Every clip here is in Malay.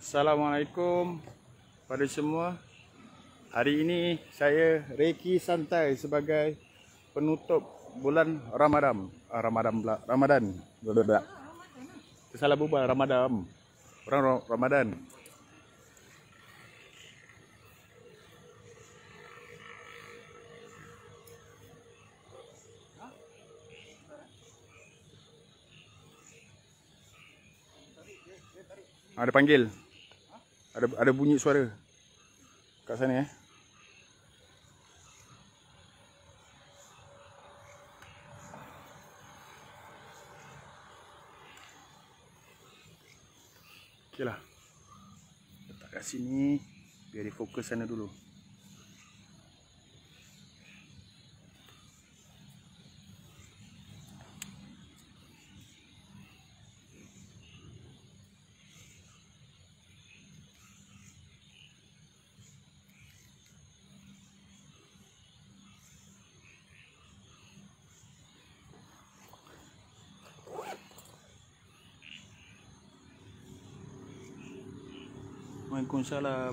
Assalamualaikum pada semua. Hari ini saya Reiki Santai sebagai penutup bulan Ramadan. Ah, Ramadan pula. Ramadan. Blablabla. Salah berbual Ramadan. Orang Ra- Ramadan. Ada panggil. Ada ada bunyi suara. Kat sana eh. Okeylah. Letak kat sini biar dia fokus sana dulu. mengunsa la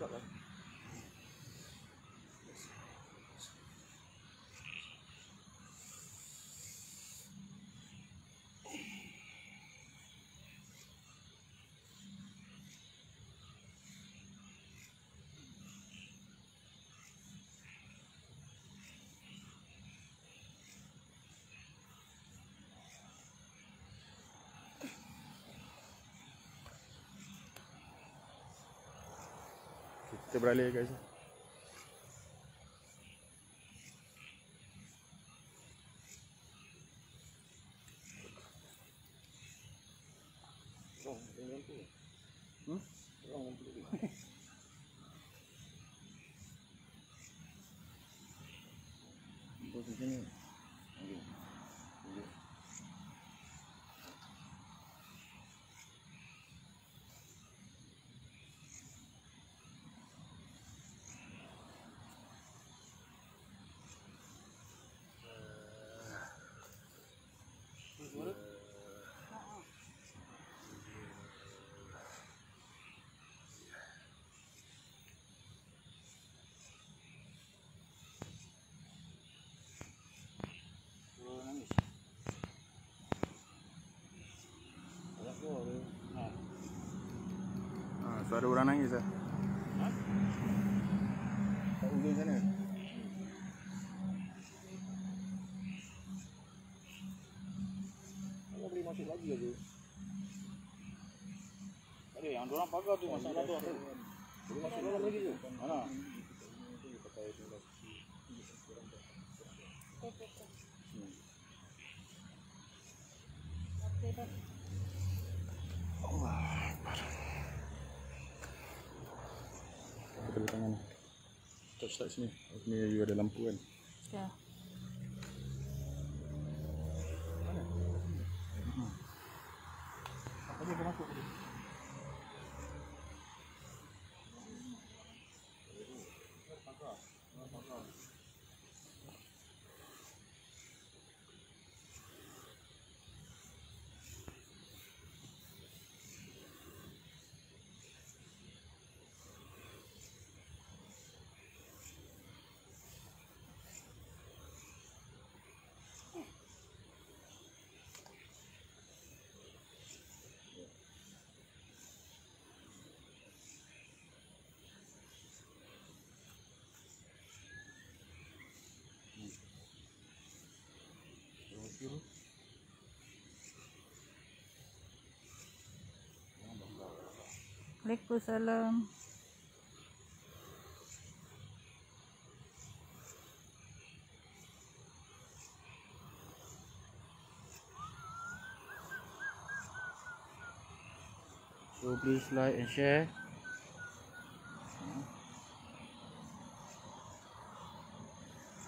চলো Kita beralih guys. Hmm? Posisinya. Ha, suara orang nangis ah. Kat ujung sana. Kalau boleh masuk lagi aja. Ada yang orang pagar tu masuk dalam tu. Boleh masuk dalam lagi tu. Mana? Kita letak tangan. Touch touch sini. Sini you ada lampu kan. Ya. Apa biru. Waalaikumsalam. So please like and share.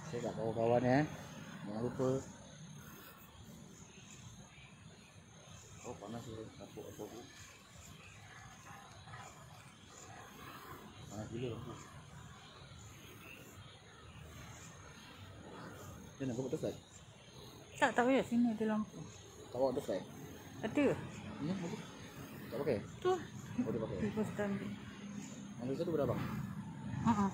Share kat kawan-kawan ya. Jangan lupa. Oh tu. Kapuk apa tu. Panas gila. Dia nak kau betul tak? Tak, tak payah sini ada lampu. Tak bawa tak? Ada. Ni betul. Tak pakai? Tu. Oh dia pakai. Tiga standing. Yang satu berapa? Uh-uh.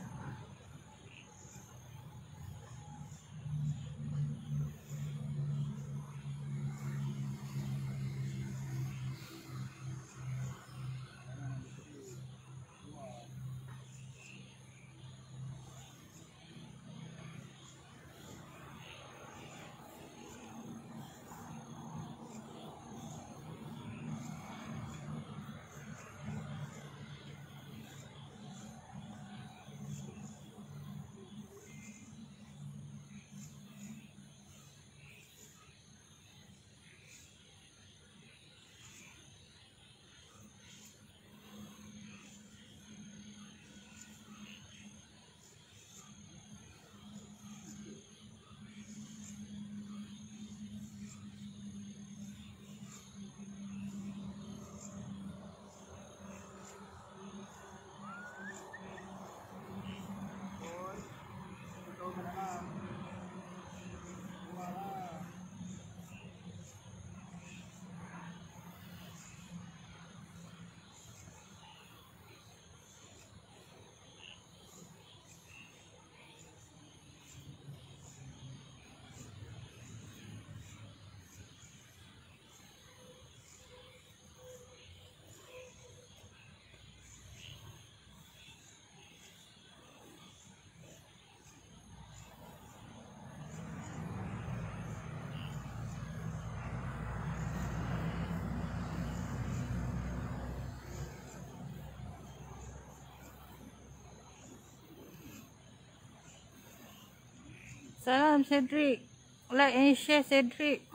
Salam Cedric. Like and share Cedric.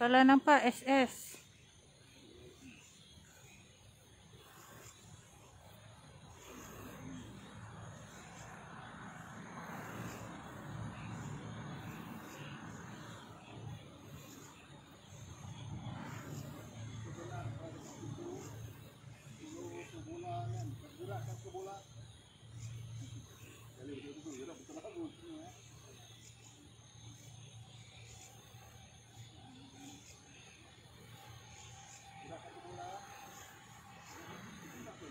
Kalau nampak SS.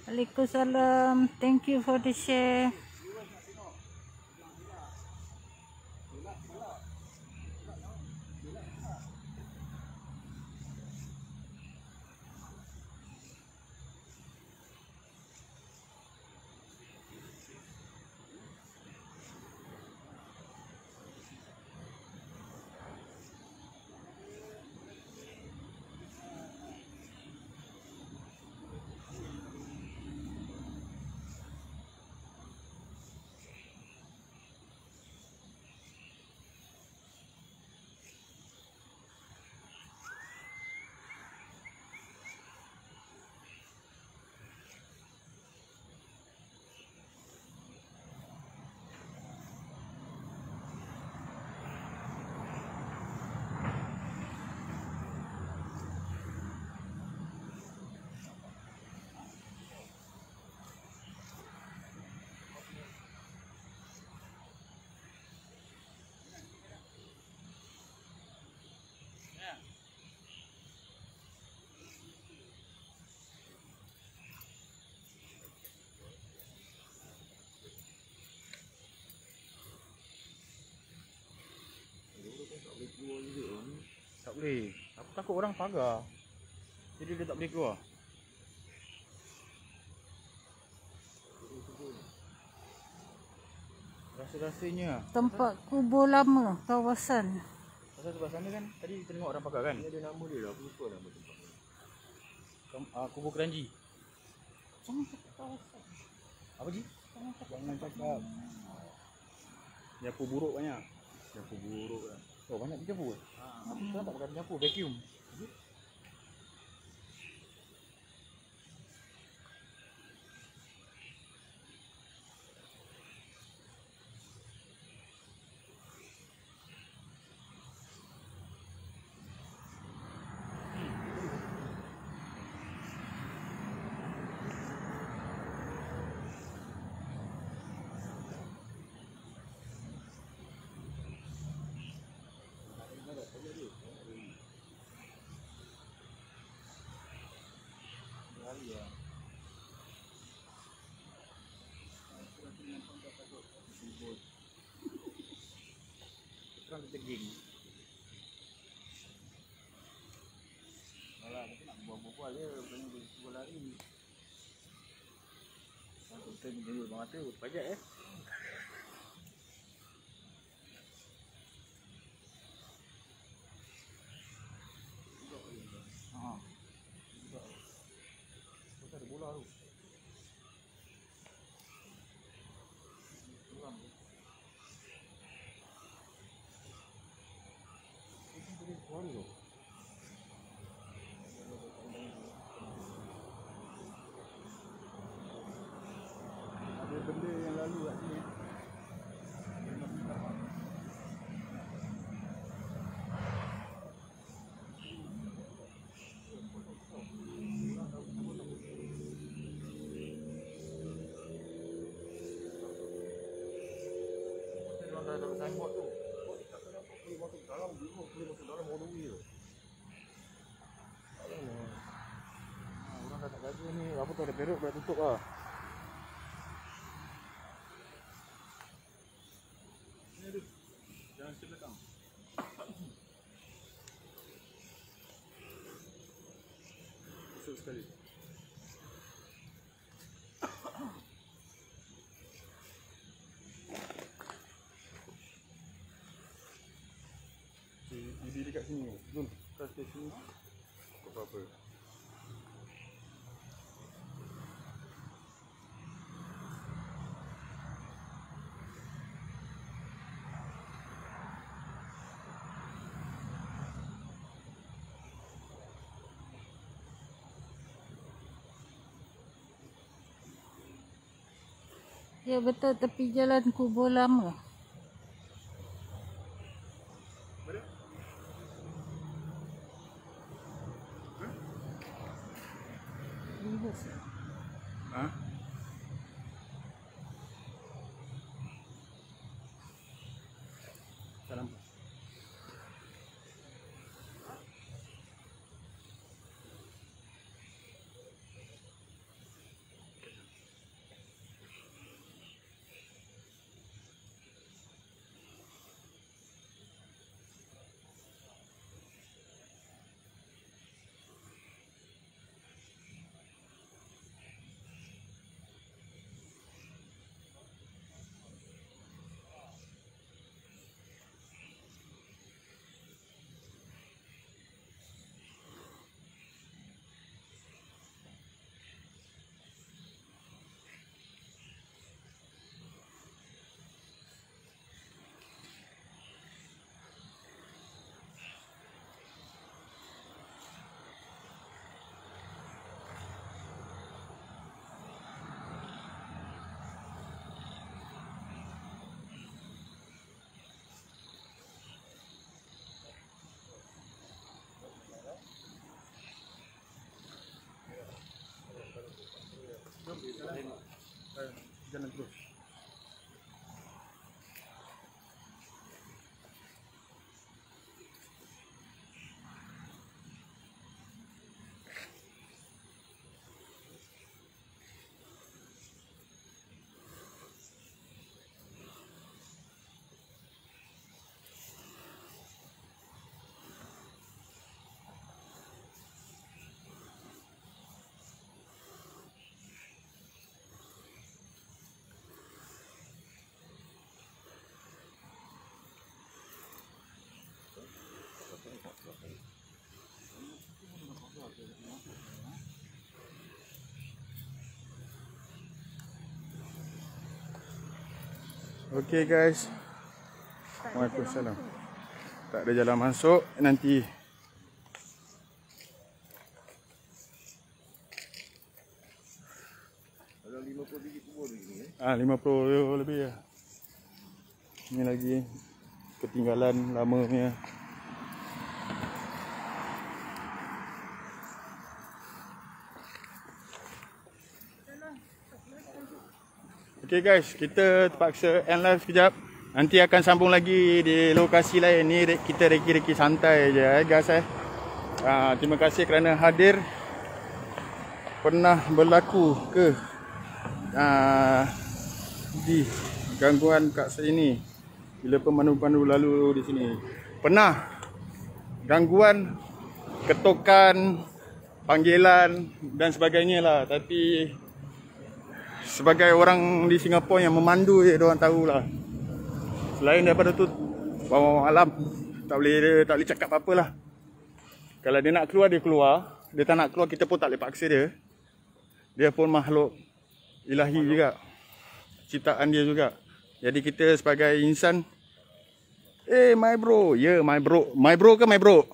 Waalaikumsalam. Thank you for the share. Boleh. Aku takut orang pagar. Jadi dia tak boleh keluar. Rasa-rasanya Tempat kubur lama kawasan. Pasal sebelah sana kan tadi kita tengok orang pagar kan. Ini ada nama dia lah. Aku lupa nama tempat. Kam- ah, Kubur Keranji. Jangan cakap kawasan. Apa Ji? Jangan cakap Jangan cakap. Nyapu buruk banyak. Yang buruk lah. Oh banyak penyapu ke? Ah, aku tak pakai penyapu, vacuum. Sekarang kita geng. Alah, kita nak je. Kena bersuara lari. Kita ni jadi bang. Pajak eh. Ha. Tu ada bola tu. Ada benda yang lalu kat sini. Dapat signboard tu. Oh, tak kena apa. Boleh masuk dalam juga. Boleh masuk dalam all the way tu. Alamak. Ha, orang dah tak jaga ni. Apa tu ada perut dah tutup lah. Diri dekat sini. Zul, kau stay sini. Tak apa-apa. Ya betul tepi jalan kubur lama. Ha? Okay guys. Waalaikumsalam. Tak ada jalan masuk nanti Ada 50 biji kubur di sini eh. ah 50 lebih lah. Ni lagi ketinggalan lama punya. Okay guys, kita terpaksa end live sekejap. Nanti akan sambung lagi di lokasi lain. Ni kita reki-reki santai je eh guys eh. Ah, terima kasih kerana hadir. Pernah berlaku ke ah, di gangguan kat sini bila pemandu-pemandu lalu di sini? Pernah gangguan ketukan panggilan dan sebagainya lah tapi sebagai orang di Singapura yang memandu je orang tahulah. Selain daripada tu bawa malam tak boleh tak boleh cakap apa-apa lah. Kalau dia nak keluar dia keluar, dia tak nak keluar kita pun tak boleh paksa dia. Dia pun makhluk ilahi juga. Ciptaan dia juga. Jadi kita sebagai insan Eh my bro, ya yeah, my bro. My bro ke my bro?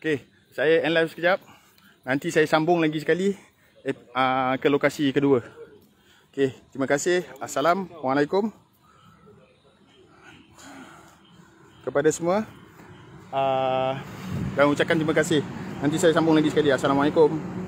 Okay, saya end live sekejap. Nanti saya sambung lagi sekali uh, ke lokasi kedua. Okay, terima kasih. Assalamualaikum. Kepada semua. Uh, dan ucapkan terima kasih. Nanti saya sambung lagi sekali. Assalamualaikum.